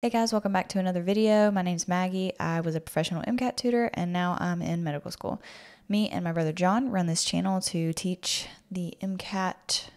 Hey guys, welcome back to another video. My name's Maggie. I was a professional MCAT tutor and now I'm in medical school. Me and my brother John run this channel to teach the MCAT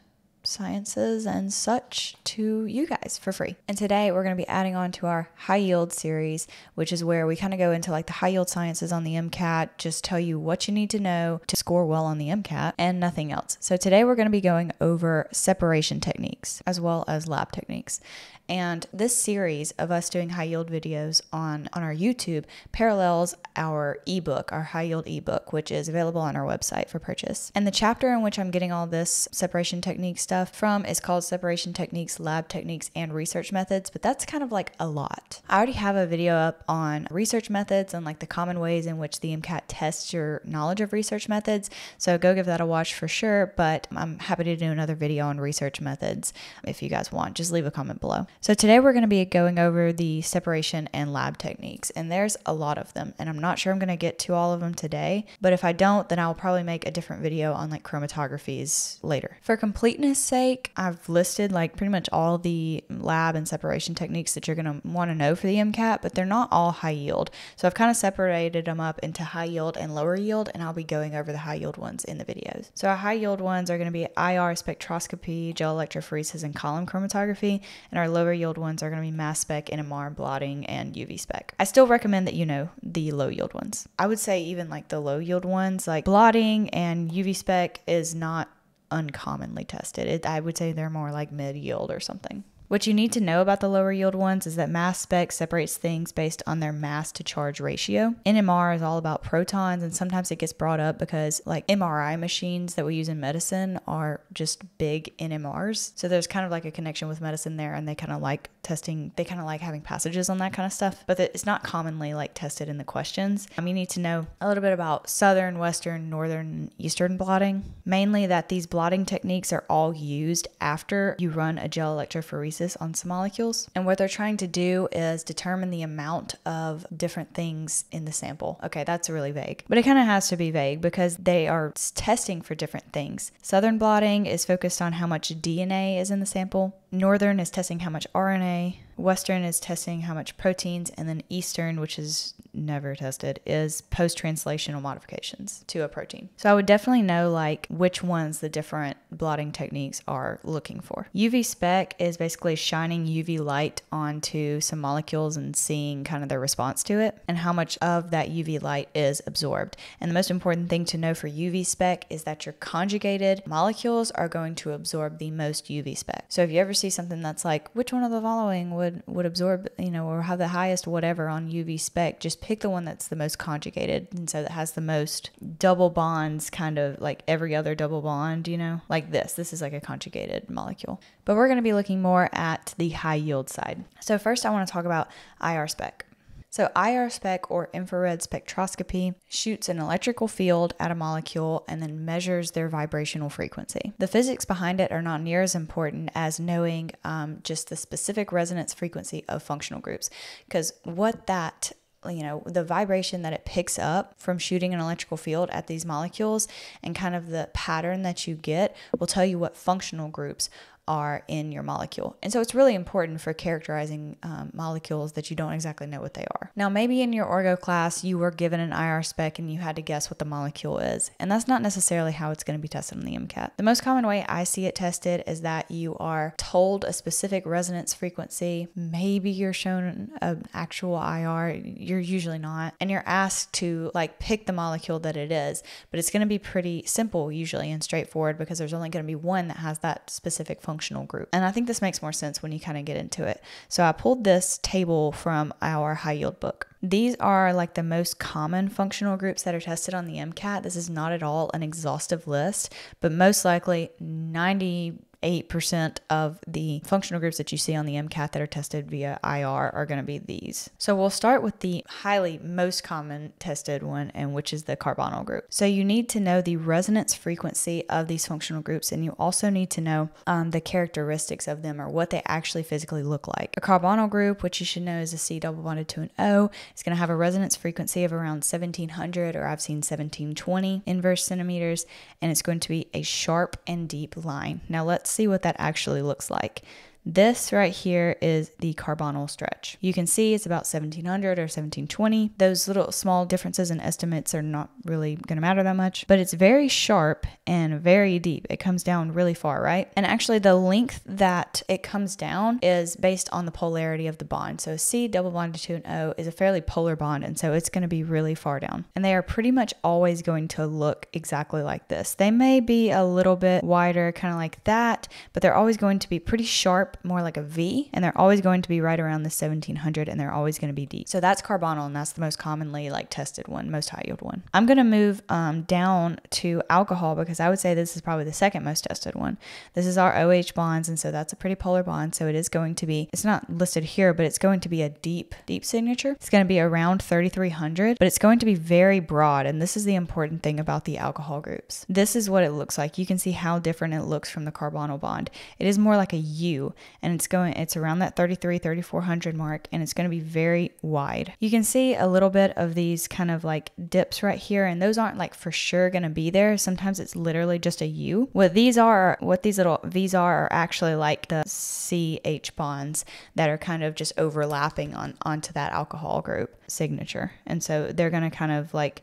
sciences and such to you guys for free. And today we're going to be adding on to our high yield series, which is where we kind of go into like the high yield sciences on the MCAT, just tell you what you need to know to score well on the MCAT and nothing else. So today we're going to be going over separation techniques as well as lab techniques. And this series of us doing high yield videos on, on our YouTube parallels our ebook, our high yield ebook, which is available on our website for purchase. And the chapter in which I'm getting all this separation technique stuff from is called Separation Techniques, Lab Techniques, and Research Methods, but that's kind of like a lot. I already have a video up on research methods and like the common ways in which the MCAT tests your knowledge of research methods. So go give that a watch for sure, but I'm happy to do another video on research methods if you guys want. Just leave a comment below. So today we're going to be going over the separation and lab techniques, and there's a lot of them, and I'm not sure I'm going to get to all of them today, but if I don't, then I'll probably make a different video on like chromatographies later. For completeness sake, I've listed like pretty much all the lab and separation techniques that you're going to want to know for the MCAT, but they're not all high yield. So I've kind of separated them up into high yield and lower yield, and I'll be going over the high yield ones in the videos. So our high yield ones are going to be IR spectroscopy, gel electrophoresis, and column chromatography, and our lower yield ones are going to be mass spec, NMR, blotting, and UV spec. I still recommend that you know the low yield ones. I would say even like the low yield ones, like blotting and UV spec, is not uncommonly tested. It, I would say they're more like mid yield or something. What you need to know about the lower yield ones is that mass spec separates things based on their mass to charge ratio. NMR is all about protons, and sometimes it gets brought up because, like, MRI machines that we use in medicine are just big NMRs. So there's kind of like a connection with medicine there, and they kind of like testing, they kind of like having passages on that kind of stuff, but it's not commonly like tested in the questions. Um, you need to know a little bit about southern, western, northern, eastern blotting. Mainly that these blotting techniques are all used after you run a gel electrophoresis on some molecules. And what they're trying to do is determine the amount of different things in the sample. Okay, that's really vague, but it kind of has to be vague because they are testing for different things. Southern blotting is focused on how much DNA is in the sample. Northern is testing how much RNA. Western is testing how much proteins, and then Eastern, which is never tested, is post translational modifications to a protein. So I would definitely know like which ones the different blotting techniques are looking for. UV spec is basically shining UV light onto some molecules and seeing kind of their response to it and how much of that UV light is absorbed. And the most important thing to know for UV spec is that your conjugated molecules are going to absorb the most UV spec. So if you ever see something that's like, which one of the following would, would absorb, you know, or have the highest whatever on UV spec, just pick the one that's the most conjugated. And so that has the most double bonds, kind of like every other double bond, you know, like this. This is like a conjugated molecule. But we're going to be looking more at the high yield side. So first I want to talk about IR spec. So, IR spec or infrared spectroscopy shoots an electrical field at a molecule and then measures their vibrational frequency. The physics behind it are not near as important as knowing um, just the specific resonance frequency of functional groups, because what that you know, the vibration that it picks up from shooting an electrical field at these molecules and kind of the pattern that you get will tell you what functional groups are in your molecule. And so it's really important for characterizing um, molecules that you don't exactly know what they are. Now, maybe in your orgo class, you were given an IR spec and you had to guess what the molecule is. And that's not necessarily how it's going to be tested on the MCAT. The most common way I see it tested is that you are told a specific resonance frequency. Maybe you're shown an actual IR, you're usually not. And you're asked to like pick the molecule that it is. But it's going to be pretty simple usually and straightforward because there's only going to be one that has that specific function functional group. And I think this makes more sense when you kind of get into it. So I pulled this table from our high yield book. These are like the most common functional groups that are tested on the MCAT. This is not at all an exhaustive list, but most likely 90 8% of the functional groups that you see on the MCAT that are tested via IR are going to be these. So we'll start with the highly most common tested one, and which is the carbonyl group. So you need to know the resonance frequency of these functional groups, and you also need to know um, the characteristics of them or what they actually physically look like. A carbonyl group, which you should know is a C double bonded to an O, is going to have a resonance frequency of around 1700 or I've seen 1720 inverse centimeters, and it's going to be a sharp and deep line. Now let's see what that actually looks like. This right here is the carbonyl stretch. You can see it's about 1700 or 1720. Those little small differences in estimates are not really going to matter that much, but it's very sharp and very deep. It comes down really far, right? And actually, the length that it comes down is based on the polarity of the bond. So C double bonded to an O is a fairly polar bond, and so it's going to be really far down. And they are pretty much always going to look exactly like this. They may be a little bit wider, kind of like that, but they're always going to be pretty sharp, more like a V, and they're always going to be right around the 1700 and they're always going to be deep. So that's carbonyl, and that's the most commonly like tested one, most high yield one. I'm going to move um, down to alcohol because I would say this is probably the second most tested one. This is our OH bonds, and so that's a pretty polar bond. So it is going to be, it's not listed here, but it's going to be a deep, deep signature. It's going to be around 3300, but it's going to be very broad. And this is the important thing about the alcohol groups. This is what it looks like. You can see how different it looks from the carbonyl bond. It is more like a U, and it's going, it's around that 33, 3400 mark, and it's going to be very wide. You can see a little bit of these kind of like dips right here, and those aren't like for sure going to be there. Sometimes it's literally just a U. What these are, what these little V's are, are actually like the CH bonds that are kind of just overlapping on onto that alcohol group signature. And so they're going to kind of like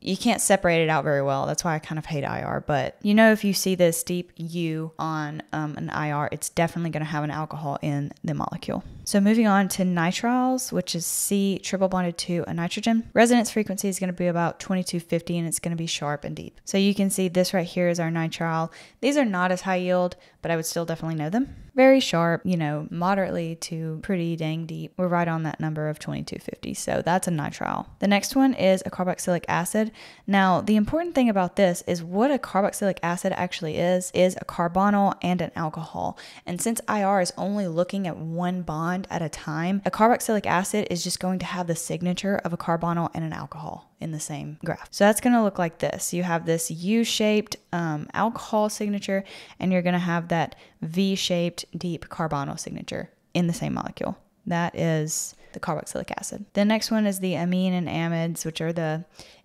you can't separate it out very well. That's why I kind of hate IR. But you know, if you see this deep U on um, an IR, it's definitely going to have an alcohol in the molecule. So moving on to nitriles, which is C triple bonded to a nitrogen. Resonance frequency is going to be about 2250 and it's going to be sharp and deep. So you can see this right here is our nitrile. These are not as high yield, but I would still definitely know them. Very sharp, you know, moderately to pretty dang deep. We're right on that number of 2250. So that's a nitrile. The next one is a carboxylic acid. Now, the important thing about this is what a carboxylic acid actually is, is a carbonyl and an alcohol. And since IR is only looking at one bond at a time, a carboxylic acid is just going to have the signature of a carbonyl and an alcohol in the same graph. So that's going to look like this. You have this U-shaped um, alcohol signature, and you're going to have that V-shaped deep carbonyl signature in the same molecule. That is the carboxylic acid. The next one is the amine and amides, which are the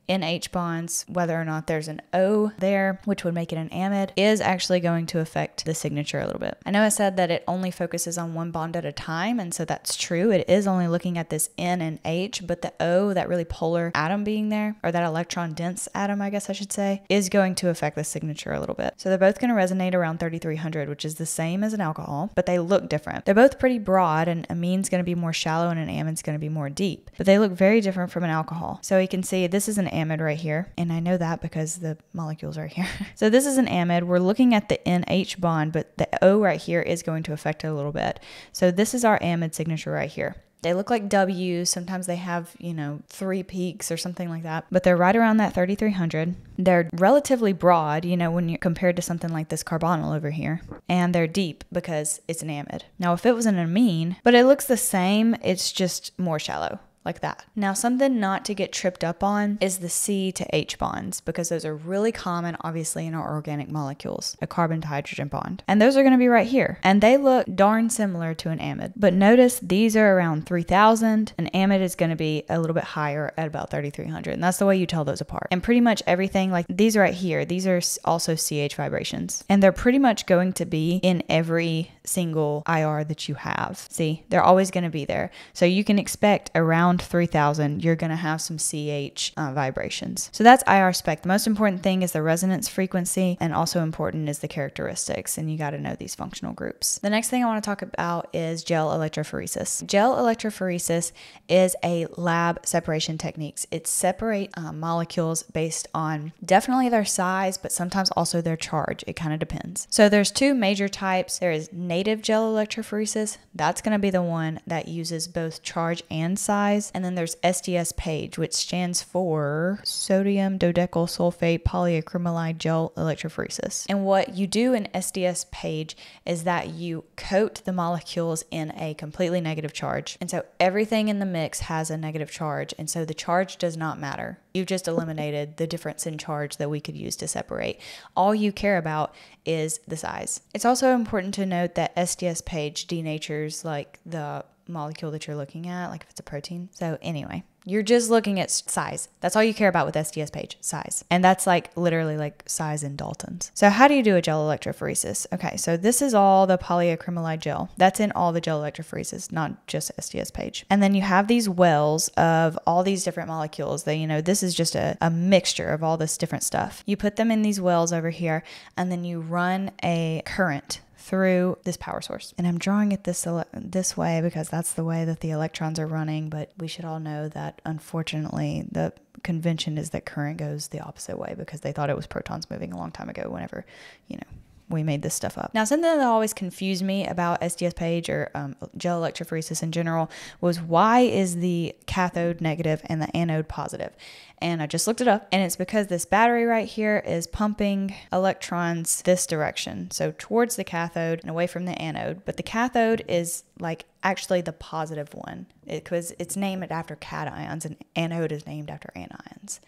NH bonds, whether or not there's an O there, which would make it an amide, is actually going to affect the signature a little bit. I know I said that it only focuses on one bond at a time, and so that's true. It is only looking at this N and H, but the O, that really polar atom being there, or that electron dense atom, I guess I should say, is going to affect the signature a little bit. So they're both going to resonate around 3300, which is the same as an alcohol, but they look different. They're both pretty broad, and amine's going to be more shallow and an amide's going to be more deep, but they look very different from an alcohol. So you can see this is an amide right here. And I know that because the molecules are here. so this is an amide. We're looking at the NH bond, but the O right here is going to affect it a little bit. So this is our amide signature right here. They look like W's. Sometimes they have, you know, three peaks or something like that, but they're right around that 3300. They're relatively broad, you know, when you're compared to something like this carbonyl over here, and they're deep because it's an amide. Now, if it was an amine, but it looks the same, it's just more shallow like that. Now, something not to get tripped up on is the C to H bonds because those are really common, obviously, in our organic molecules, a carbon to hydrogen bond. And those are going to be right here. And they look darn similar to an amide. But notice these are around 3000. An amide is going to be a little bit higher at about 3300. And that's the way you tell those apart. And pretty much everything, like these right here, these are also CH vibrations. And they're pretty much going to be in every single IR that you have. See, they're always going to be there. So you can expect around around 3000, you're going to have some CH uh, vibrations. So that's IR spec. The most important thing is the resonance frequency, and also important is the characteristics, and you got to know these functional groups. The next thing I want to talk about is gel electrophoresis. Gel electrophoresis is a lab separation techniques. It separate uh, molecules based on definitely their size, but sometimes also their charge. It kind of depends. So there's two major types. There is native gel electrophoresis. That's going to be the one that uses both charge and size and then there's SDS page, which stands for sodium dodecyl sulfate polyacrylamide gel electrophoresis. And what you do in SDS page is that you coat the molecules in a completely negative charge. And so everything in the mix has a negative charge. And so the charge does not matter. You've just eliminated the difference in charge that we could use to separate. All you care about is the size. It's also important to note that SDS page denatures like the molecule that you're looking at, like if it's a protein. So, anyway, You're just looking at size. That's all you care about with SDS page, size. And that's like literally like size in Daltons. So how do you do a gel electrophoresis? Okay, so this is all the polyacrylamide gel. That's in all the gel electrophoresis, not just SDS page. And then you have these wells of all these different molecules that, you know, this is just a, a mixture of all this different stuff. You put them in these wells over here and then you run a current through this power source. And I'm drawing it this this way because that's the way that the electrons are running, but we should all know that unfortunately the convention is that current goes the opposite way because they thought it was protons moving a long time ago whenever, you know, we made this stuff up. Now, something that always confused me about SDS page or um, gel electrophoresis in general was why is the cathode negative and the anode positive? And I just looked it up, and it's because this battery right here is pumping electrons this direction, so towards the cathode and away from the anode. But the cathode is like actually the positive one because it, it's named after cations, and anode is named after anions.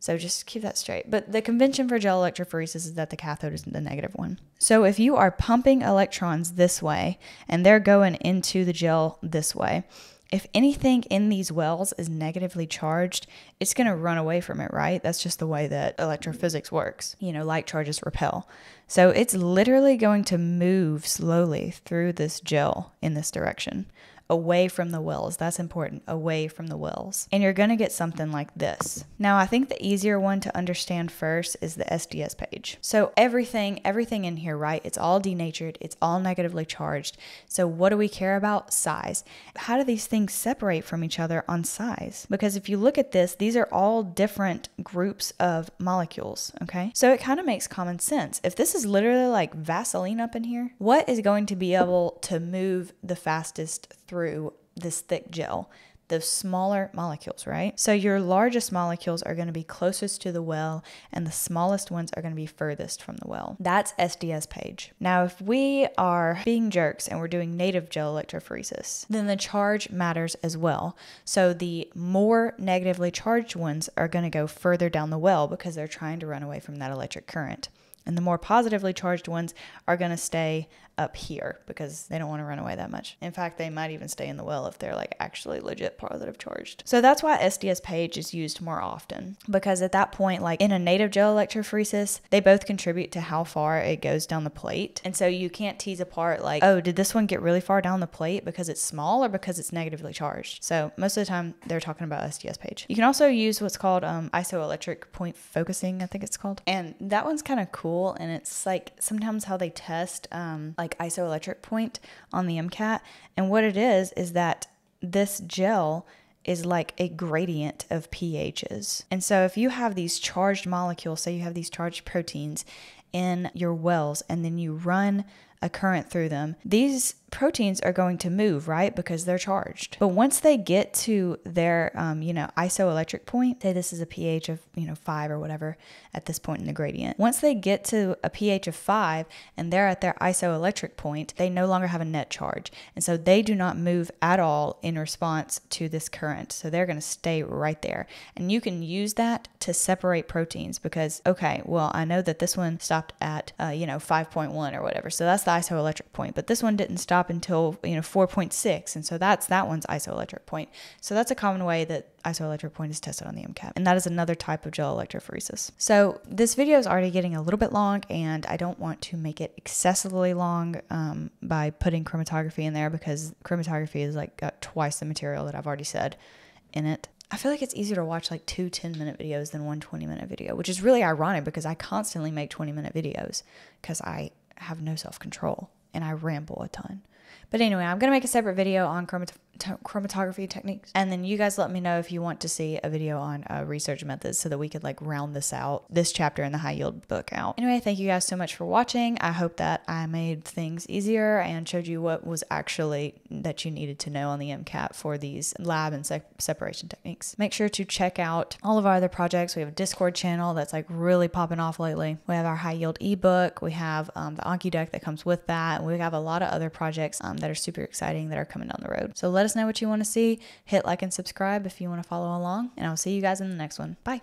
So just keep that straight. But the convention for gel electrophoresis is that the cathode is the negative one. So if you are pumping electrons this way and they're going into the gel this way, if anything in these wells is negatively charged, it's going to run away from it, right? That's just the way that electrophysics works. You know, like charges repel. So it's literally going to move slowly through this gel in this direction away from the wells. That's important, away from the wells. And you're going to get something like this. Now, I think the easier one to understand first is the SDS page. So everything, everything in here, right? It's all denatured, it's all negatively charged. So what do we care about? Size. How do these things separate from each other on size? Because if you look at this, these are all different groups of molecules, okay? So it kind of makes common sense. If this is literally like Vaseline up in here, what is going to be able to move the fastest through this thick gel the smaller molecules, right? So your largest molecules are going to be closest to the well and the smallest ones are going to be furthest from the well. That's SDS page. Now, if we are being jerks and we're doing native gel electrophoresis, then the charge matters as well. So the more negatively charged ones are going to go further down the well because they're trying to run away from that electric current. And the more positively charged ones are going to stay up here because they don't want to run away that much. In fact, they might even stay in the well if they're like actually legit positive charged. So that's why SDS page is used more often because at that point, like in a native gel electrophoresis, they both contribute to how far it goes down the plate. And so you can't tease apart like, oh, did this one get really far down the plate because it's small or because it's negatively charged? So most of the time they're talking about SDS page. You can also use what's called um, isoelectric point focusing, I think it's called. And that one's kind of cool. And it's like sometimes how they test um, like like isoelectric point on the MCAT. And what it is, is that this gel is like a gradient of pHs. And so if you have these charged molecules, say you have these charged proteins in your wells, and then you run a current through them, these proteins are going to move, right? Because they're charged. But once they get to their, um, you know, isoelectric point, say this is a pH of, you know, five or whatever at this point in the gradient. Once they get to a pH of five and they're at their isoelectric point, they no longer have a net charge. And so they do not move at all in response to this current. So they're going to stay right there. And you can use that to separate proteins because, okay, well, I know that this one stopped at, uh, you know, 5.1 or whatever. So that's the isoelectric point, but this one didn't stop until you know 4.6 and so that's that one's isoelectric point. So that's a common way that isoelectric point is tested on the MCAT and that is another type of gel electrophoresis. So this video is already getting a little bit long and I don't want to make it excessively long um, by putting chromatography in there because chromatography is like got twice the material that I've already said in it I feel like it's easier to watch like two 10 minute videos than one 20 minute video, which is really ironic because I constantly make 20 minute videos because I have no self control and I ramble a ton. But anyway, I'm going to make a separate video on chromat- chromatography techniques. And then you guys let me know if you want to see a video on uh, research methods so that we could like round this out, this chapter in the high yield book out. Anyway, thank you guys so much for watching. I hope that I made things easier and showed you what was actually that you needed to know on the MCAT for these lab and se- separation techniques. Make sure to check out all of our other projects. We have a Discord channel that's like really popping off lately. We have our high yield ebook. We have um, the Anki deck that comes with that. And we have a lot of other projects um, that are super exciting that are coming down the road. So let us know what you want to see. Hit like and subscribe if you want to follow along, and I'll see you guys in the next one. Bye.